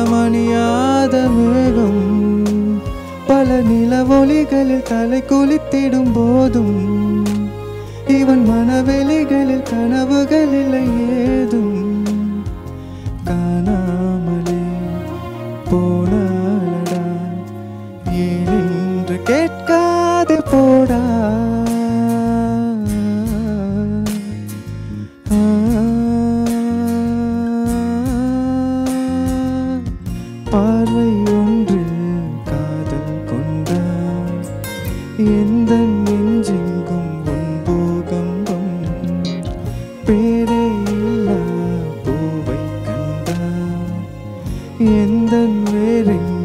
கடிவாளம் மேகம் பல நிலவொலிகளில் தலை குளித்திடும் போதும். இவன் மனவெளிகளில் கனவுகள் இல்லை ஏதும். காணாமலே போன பார்வை ஒன்றில் காதல் கொண்ட எந்த நெஞ்செங்கும் உன் பூகம்பம் பேரே இல்லா பூவை கண்ட எந்த வேறெங்கும்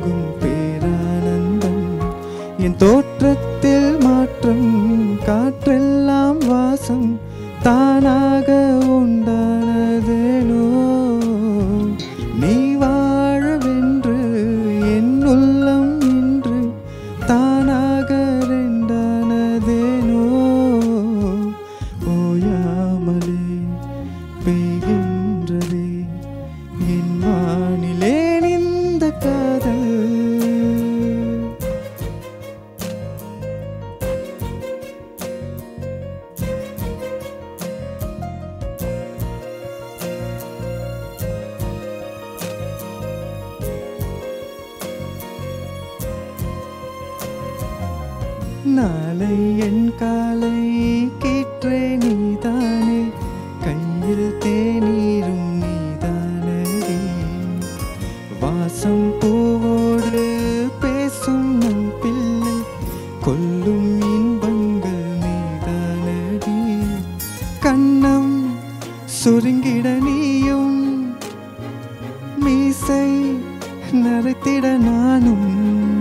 நாளை என் காலை கீற்றே நீதானே. கையில் தேநீரும் நீதானே. வாசம் பூவோடு பேசும் நம் பிள்ளை. கொல்லும் இன்பங்கள் நீதானடி. கண்ணம் சுருங்கிட நீயும். மீசை நரைத்திட நானும்.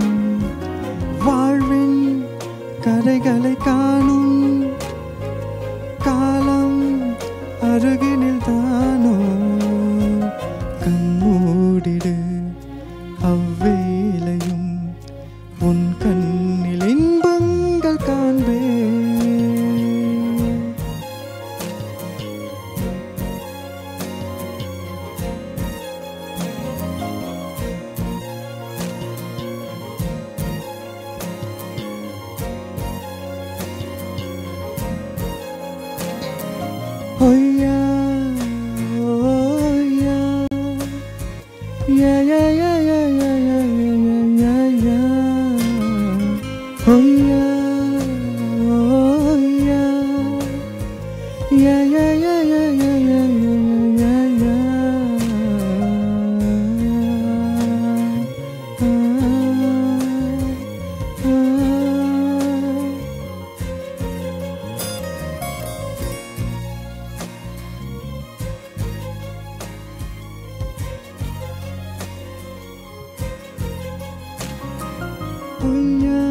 Yeah yeah yeah yeah yeah yeah yeah yeah yeah. Oh yeah.